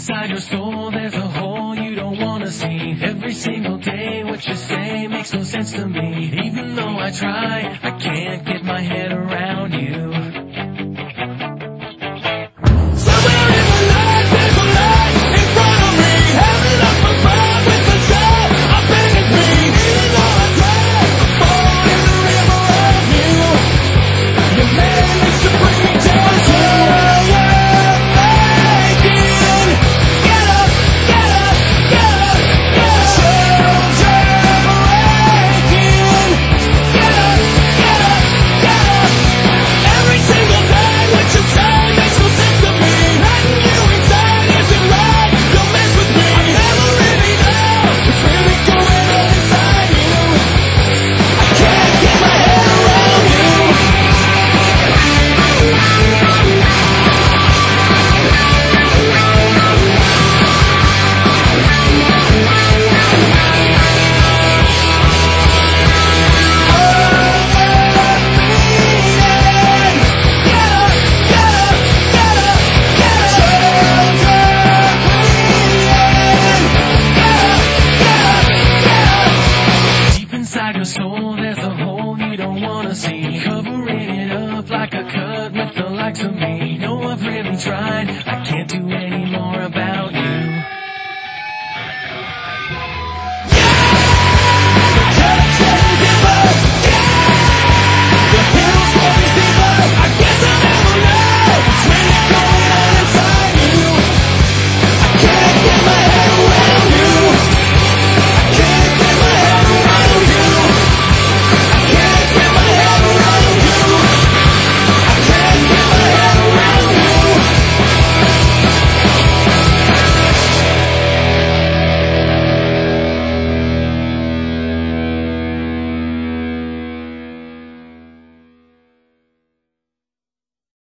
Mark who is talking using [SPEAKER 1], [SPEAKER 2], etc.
[SPEAKER 1] Inside your soul, there's a hole you don't wanna see. Every single day, what you say makes no sense to me. Even though I try, I can't get my head around you. Like a soul there's a hole you don't wanna see. Covering it up like a